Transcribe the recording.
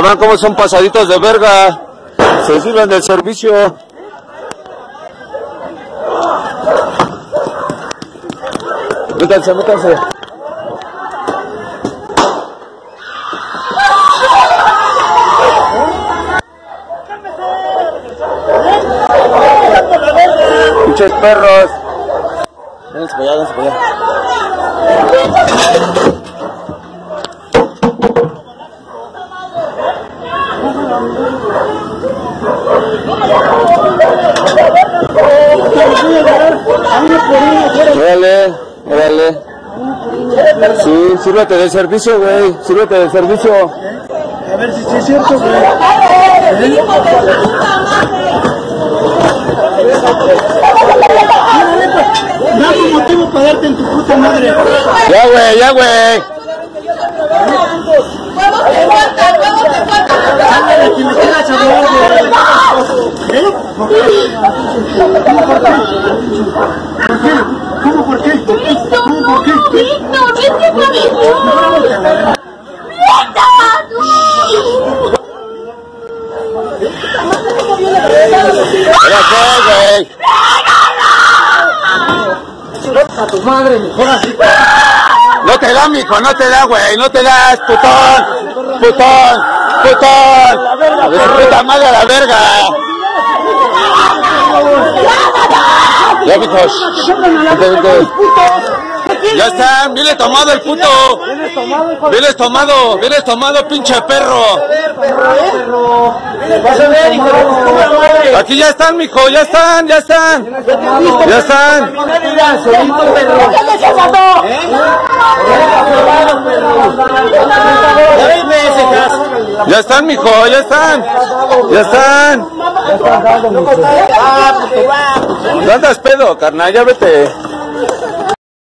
van como son pasaditos de verga. Se sirven del servicio. Métanse, métanse. Pinches perros. Vénganse para allá, vénganse para allá. Órale, órale. Sí, sírvete del servicio, güey. Sírvete del servicio. A ver si sí es cierto, güey. Dame un motivo para darte en tu puta madre. Ya, güey, ya, güey. ¡Huevos te faltan! ¡Huevos te faltan! Ándale, que me queda sabor, güey. ¿Eh? ¿Por qué? ¿Cómo por qué? ¿Cómo por qué? A tu madre, mejor así. No te da, mijo, no te da, güey. No te das, putón. Putón. Putón. Puta madre a la verga. Ya, mijo. Vente, vente. Ya está, viene tomado el puto. Vienes tomado, vienes tomado, pinche perro. De tu puta madre. Aquí ya están, mijo, ya están, ya están. Ya están. Perro. Ya ese caso. Ya están, mijo, ya están. Ya están. Ah, puto, va. No andas pedo, carnal, ya vete.